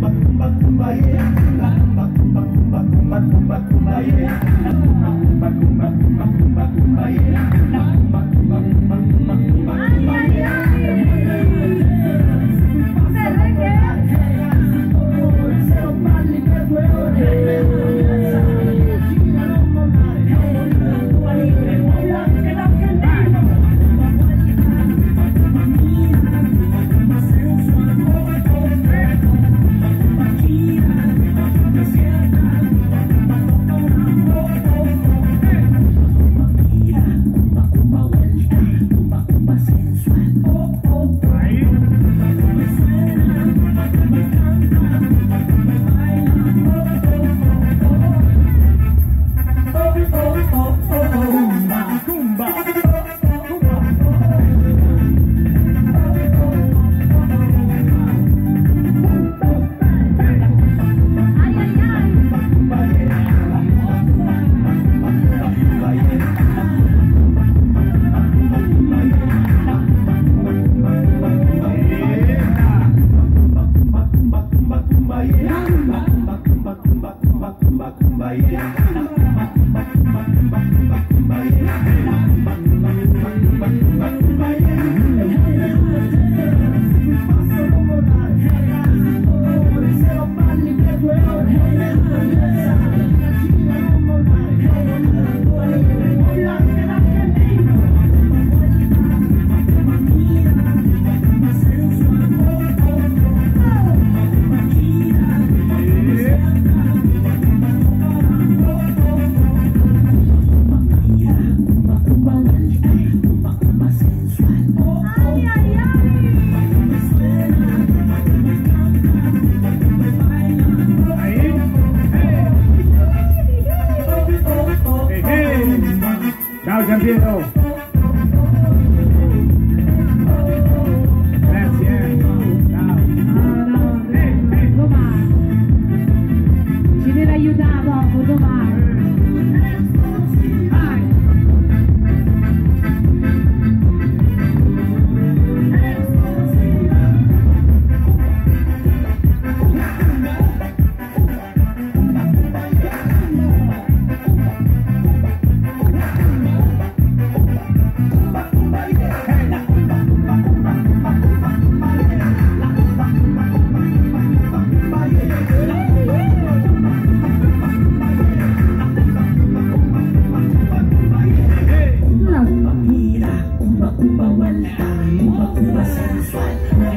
kumbak kumbak kumbak kumbak kumbak kumbak kumbak kumbak kumbak kumbak kumbak 不把伊。Giampiero. Grazie. eh. Ciao. No, no, domani. Ci deve aiutare dopo, domani. and I'm up with my satisfied.